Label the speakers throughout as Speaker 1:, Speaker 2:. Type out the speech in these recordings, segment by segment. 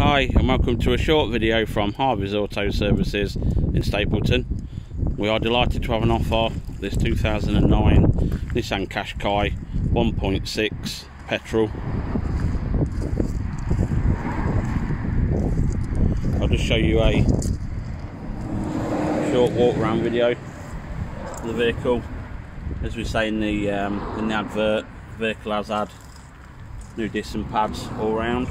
Speaker 1: Hi and welcome to a short video from Harvey's Auto Services in Stapleton. We are delighted to have an offer this 2009 Nissan Qashqai 1.6 petrol. I'll just show you a short walk around video of the vehicle. As we say in the um, in the advert, the vehicle has had new disc and pads all round.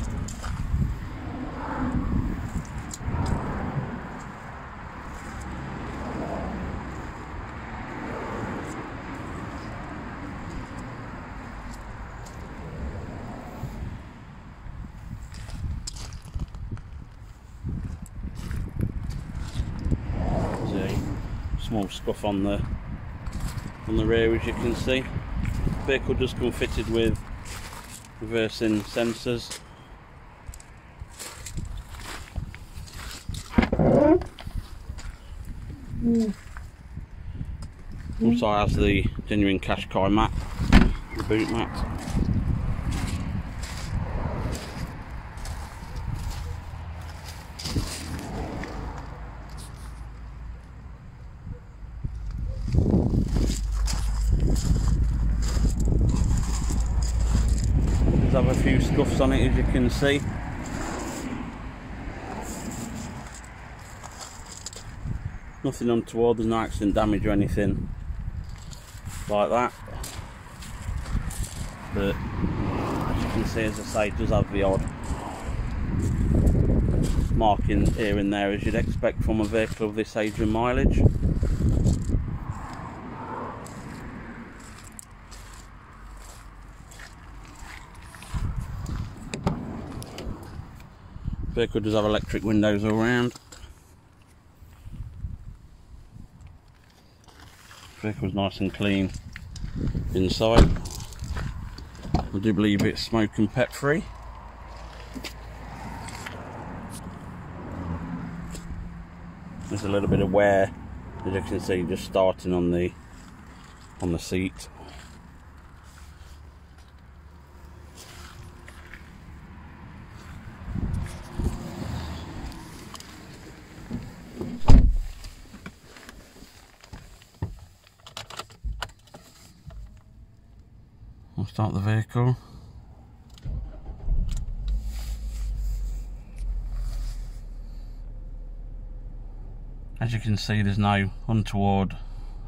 Speaker 1: There's a small scuff on the on the rear as you can see. Vehicle does come fitted with reversing sensors. Also has the genuine Qashqai mat, the boot mat. Have a few scuffs on it as you can see. Nothing untoward, there's no accident damage or anything like that. But as you can see, as I say, it does have the odd marking here and there as you'd expect from a vehicle of this age and mileage. Vehicle does have electric windows all round. Vehicle's nice and clean inside. I do believe it's smoke and pet free. There's a little bit of wear, as you can see, just starting on the on the seat. Start the vehicle. As you can see there's no untoward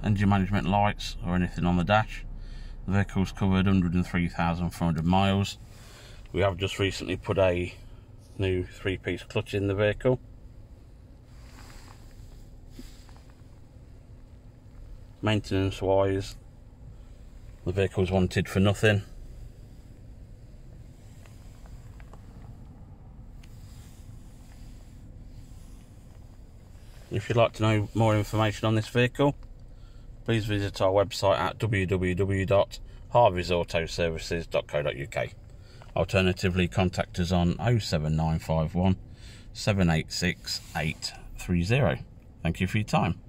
Speaker 1: engine management lights or anything on the dash. The vehicle's covered 103,400 miles. We have just recently put a new three-piece clutch in the vehicle. Maintenance wise the vehicle's wanted for nothing. If you'd like to know more information on this vehicle, please visit our website at www.harveysautoservices.co.uk. Alternatively, contact us on 07951 786 830. Thank you for your time.